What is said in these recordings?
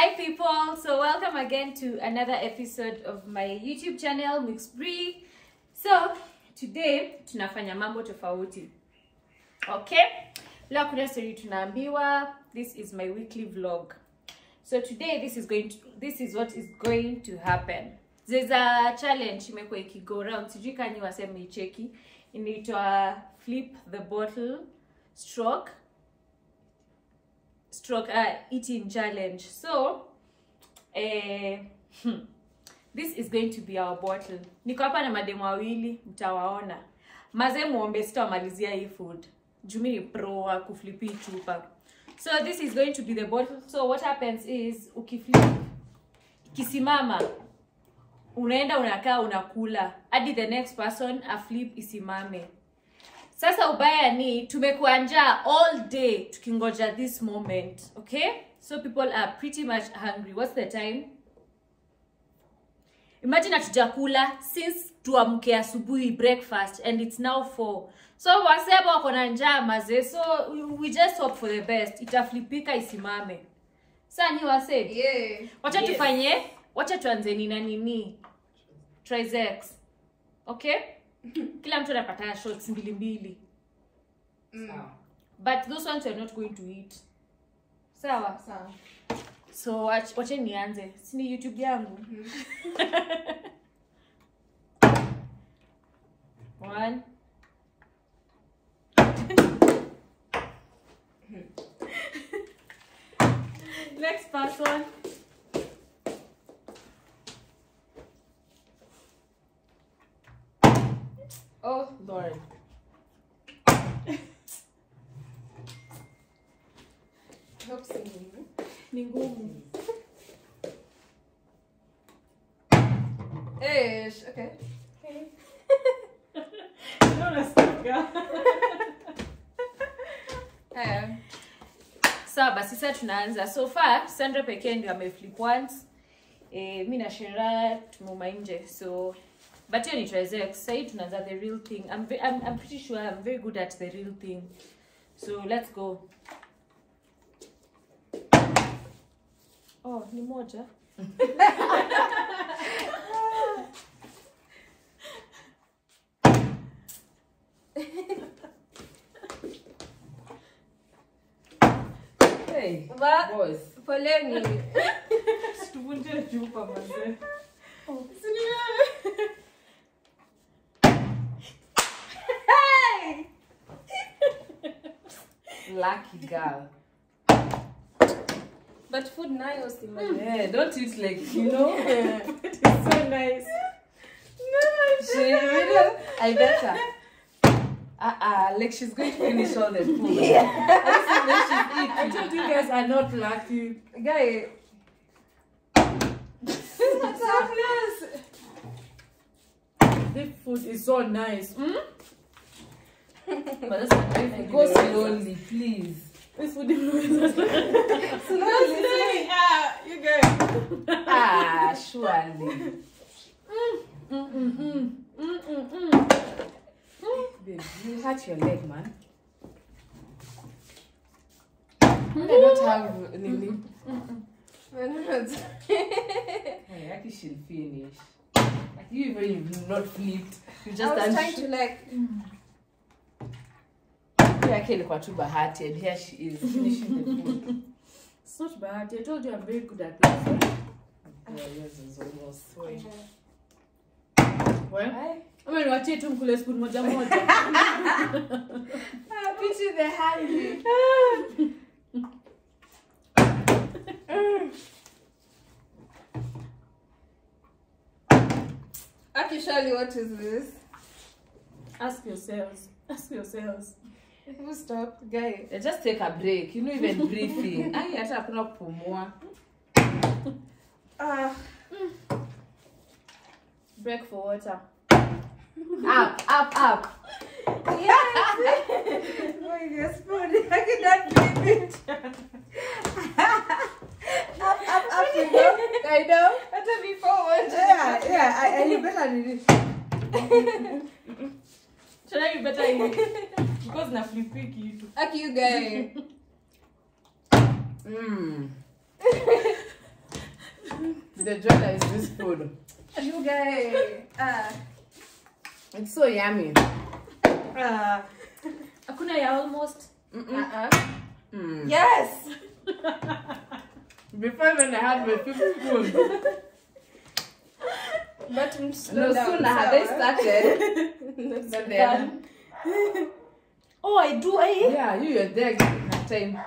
Hi people, so welcome again to another episode of my YouTube channel mix brie So today tunafanya mambo tofauti. Okay? Leo kuna story tunaambiwa. This is my weekly vlog. So today this is going to this is what is going to happen. There's a challenge imekuwa ikigo round. Sijui kani waseme icheki. Inaitwa flip the bottle stroke stroke uh, eating challenge. So eh, hmm, this is going to be our bottle. Niko hapa na mademu wawili mtawaona. Mazee muombe sitawamalizia hii food. Jumi ni pro wa kuflipi chupa. So this is going to be the bottle. So what happens is ukiflip kisimama unaenda unakaa unakula. Hadi the next person aflip isimame sasa ubaya ni tumekuwa njaa all day tukingoja this moment okay? So people are pretty much hungry. What's the time? Imagine hatujakula since tuamke asubuhi breakfast and it's now four. So wasema wako na njaa maze. So we- just hope for the best. Itaflipika isimame. Sasa ni wase? Yeah. wacha Yes. tufanye wacha tuanzeni nina nini? Trizex. Okay kila mtu anapata shots mbili mbili. Mm. but those ones you're not going to eat. Sawa. Sawa. so wach- wache nianze. Sini youtube yangu. One. Next person Oh, Lord. Hope singing. ni ngumu Ish. Okay. Haya. sawa basi sasa tunaanza so far sandra pekee ndio ameflip once. Eh, mi na shera tumeuma nje. So but hiyo ni trizex sahii tunaanza the real thing. I'm, I'm, i'm pretty sure i'm very good at the real thing. So let's go. Oh ni moja Hey, What? boys. Poleni. tuvunje chupa mazee Hey! Lucky girl. But food nayo si Yeah, don't eat like, you know. it's so nice she really, I better. Uh-uh, like she's going to finish all the food. Yeah. i told you guys are not lucky Guy. so close. this food is so nice mm? But that's not very Go slowly, please. this food is Slowly. Ah, you go. Ah, surely. Mm-mm-mm. Mm-mm-mm. Babe, you hurt your leg, man. I don't have Nini. Hey, actually, she'll finish. Like you even you've not flipped. You just I was trying to like. yake ilikuwa tu bahati and here she is finishing the food. It's not bad. I told you I'm very good at this. Yeah, yours is almost full. Well, Hi. ama niwachie tu mkule spoon moja moja. Ah, pity the hungry. Actually, what is this? Ask yourselves. Ask yourselves. Who stop, guy? Yeah, just take a break. You know even breathing. Ai hata hakuna kupumua. Ah, Break for water. Up, up, up. yes. Why your spoon? I cannot breathe it. up, up, up, you know. I know. Better be forward. Yeah, yeah. I, I you better do this. Should you better eat? Because na flippy kitu. Aki, you guy. Mm. The joy is this food. You guys. Ah. It's so yummy. Ah. Hakuna ya almost. Mm-mm. Uh-uh. Mm. Yes. Before when I had my fifth spoon. But No sooner had I started. But then, Oh, I do. I yeah, you were there her time.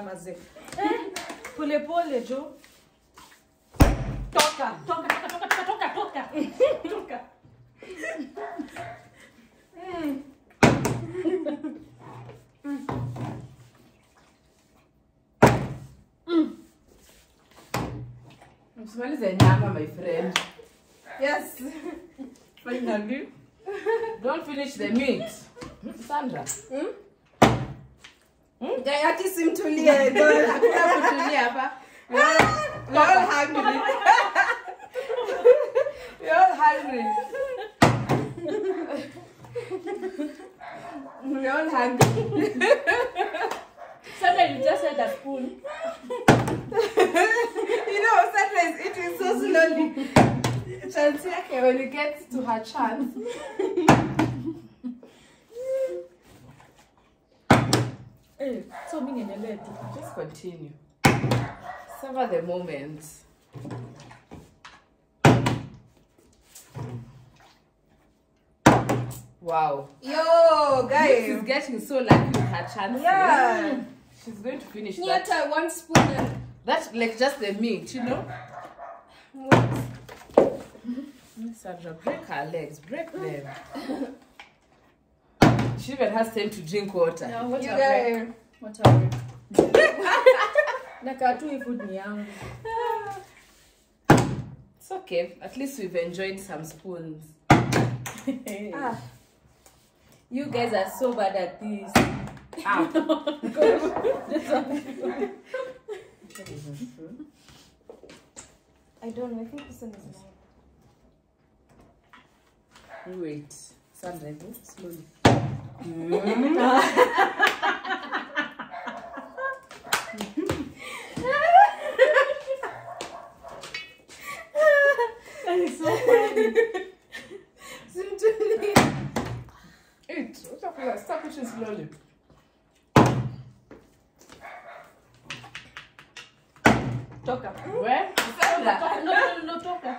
Pole Shera mazee. Eh, pole pole jo. Toka, toka, toka, toka, toka, toka, toka. Toka. Mm. Msimalize nyama, my friend. Yes. Finally. Don't finish the meat. Sandra. Guy, ati simtulie. Don't- Hakuna kutulia hapa. We're all hungry. We're all hungry. We're all hungry. Sasa you just had a spoon. You know, Sandra is eating so slowly. Chance yake when it gets to her chance. Eh, so mimi niendelee tu. Just continue. Savor the moment. Wow. Yo, guys. She's getting so lucky with her chance. Eh? Yeah. Mm. She's going to finish Ni that. hata one spoon and That's like just the meat, you know? Mm-hmm. Sandra, break her legs, break them. She even has time to drink water. Now what you a guys. What a Nakaa tu hii food ni yangu. It's okay. At least we've enjoyed some spoons. Ah. You guys are so bad at this. Ah. I don't know. I think this one is mine. Wait. Sandra, go slowly. That is so funny. Simtulie. Eat. Stop that. Stop eating slowly. Toka. Where? Sandra. Toka. No, no, no, toka.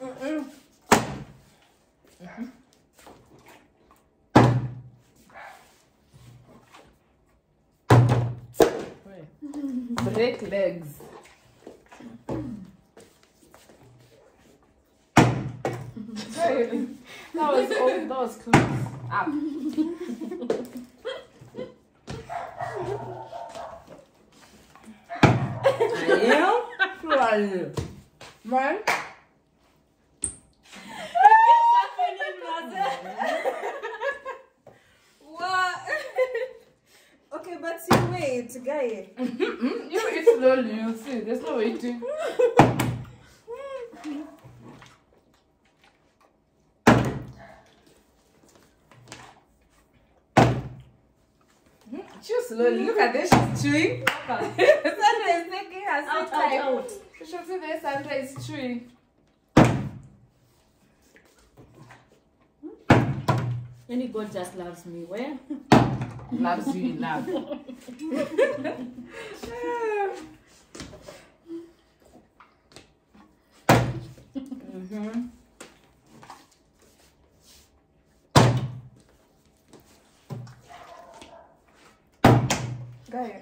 Mm-mm. Where? Break legs. That was oh, that was close. Up. Yeah. Cruel. Man. What? okay, but see, wait, guy. You eat slowly, you'll see. There's no waiting. Hmm, chew slowly. Look at this. She's chewing. Is making her Out, out, time. Out. You should see this. Sandra is chewing. Any God just loves me. Where? Loves you enough. mm-hmm. Guy.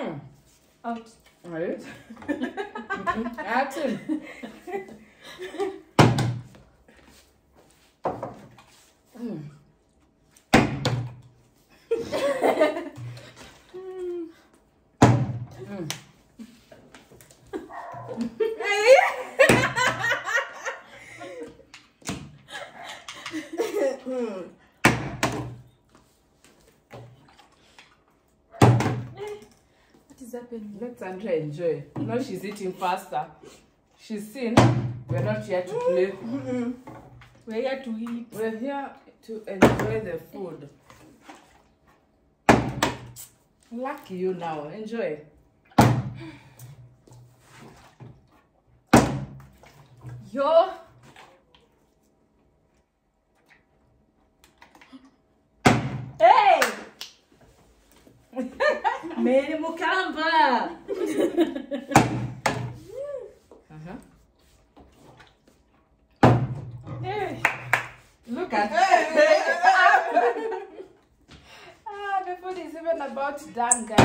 Mm. Right. mm-hmm. Action. Mm. Mm. happening? Let Sandra enjoy. Know she's eating faster. She's seen we're not here to play. We're here to eat. We're here to enjoy the food. Lucky you now. Enjoy. Yo. Mary Mukamba! Uh-huh. Hey. Look at Ah, the food is even about done, guys.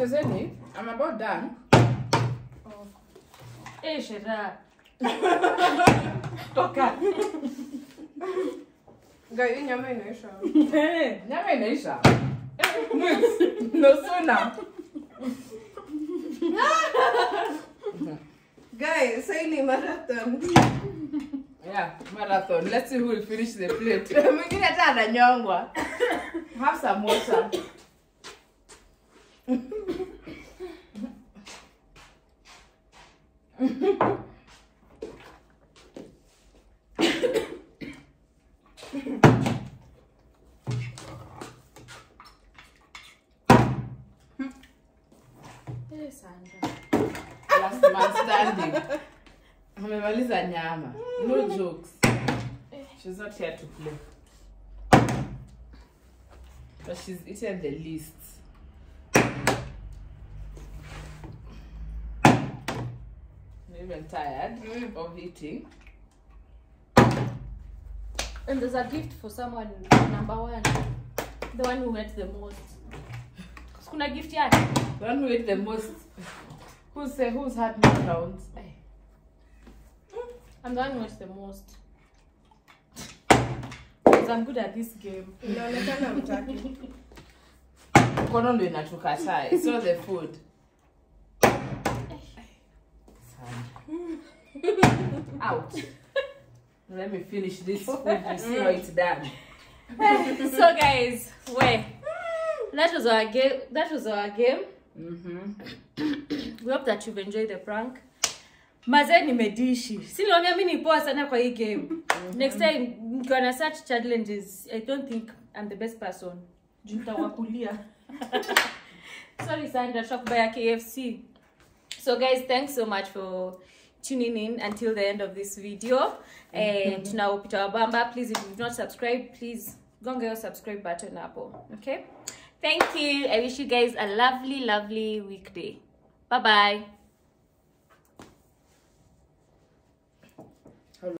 You I'm about done. Oh. Hey, Shera. Toka. Guy, hii nyama inaisha. Nyama inaisha. Mix. No sooner. Guy, say ni marathon. Yeah, marathon. Let's see who will finish the plate. Mwingine hata ananyongwa. Have some water. Hmm. Last man standing. Amemaliza nyama. No hmm. jokes. Eh. She's not here to play. But she's eaten the least. I'm even tired hmm. of eating. And there's a gift for someone number one. The one who ate the most. Kuna gift yake. The one who ate the most. Who's say who's had more rounds? Eh, I'm the one who ate the most. Because I'm good at this game. Inaonekana mtaki. Mkono ndo inatukataa. It's not the food. Out. Let me finish this food and see how it's done. so guys, wait. That was our game. That was our game. Mm-hmm. We hope that you've enjoyed the prank. Mazee nimedishi. Si niwaambia mimi ni poa sana kwa hii game. Next time nikiwa na such challenges, I don't think I'm the best person. Juu nitawakulia. Sorry Sandra, tutakubaya KFC. So guys, thanks so much for tuning in until the end of this video. And mm-hmm. tunawapita wabamba. Please, if you've not subscribed, please go and get your subscribe button hapo. Okay? Thank you. I wish you guys a lovely, lovely weekday. Bye bye.